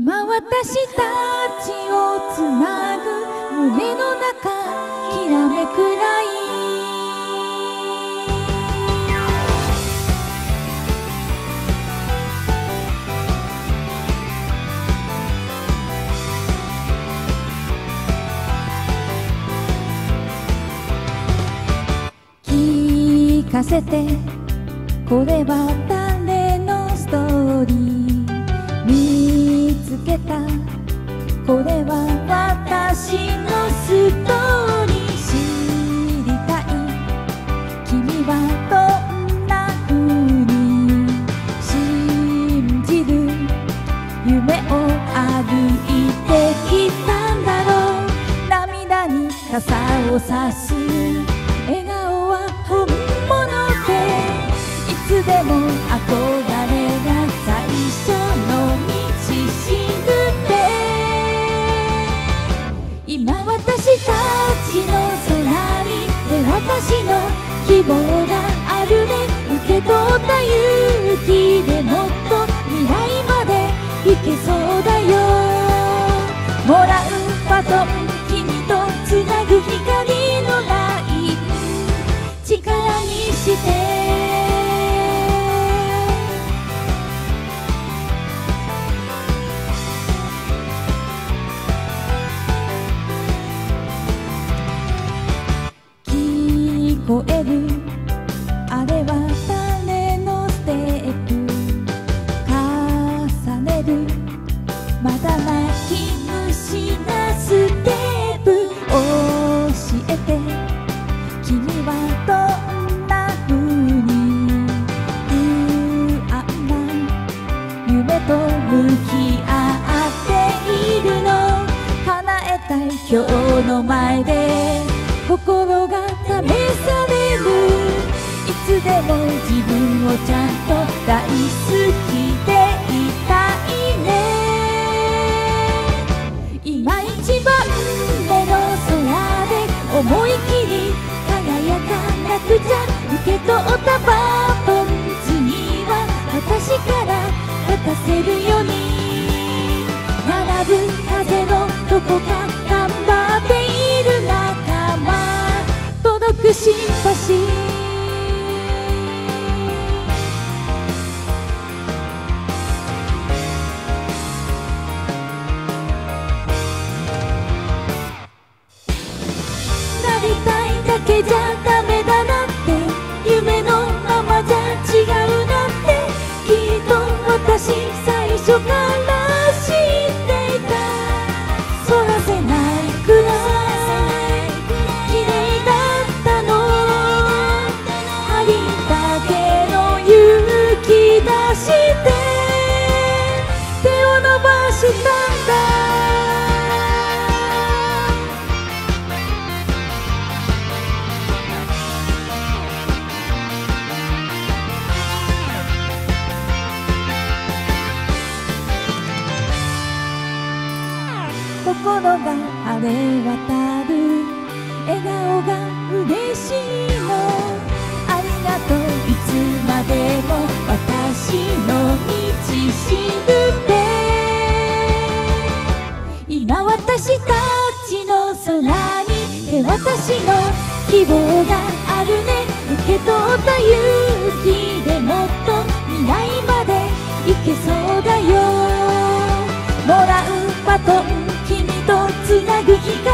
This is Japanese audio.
今私たちをつなぐ胸の中きらめくライ聞かせてこれは誰のストーリーつけたこれは私のストーリー知りたい君はどんな風に信じる夢を歩いてきたんだろう。涙に傘をさす。笑顔は本物で。いつでも憧れ希望があるね受け取った勇気でもっと未来まで行けそうだよ。もらうバトン君とつなぐ光のライン力にして。聞まだ泣き虫なステップ教えて君はどんな風に不安な夢と向き合っているの叶えたい今日の前で心が試されるい。つでも自分をちゃんと思い切り輝かなくちゃ。受け取ったバトン次は私から渡せるように。じゃダメだなって夢のままじゃ違うなってきっと私最初から知っていた。そらせないくらい綺麗だったの。ありだけの勇気出して手を伸ばしたんだ。晴れ渡る笑顔が嬉しいのありがとういつまでも私の道しるべ。今私たちの空にで私の希望があるね。受け取った勇気でもっと未来まで行けそうだよ。もらう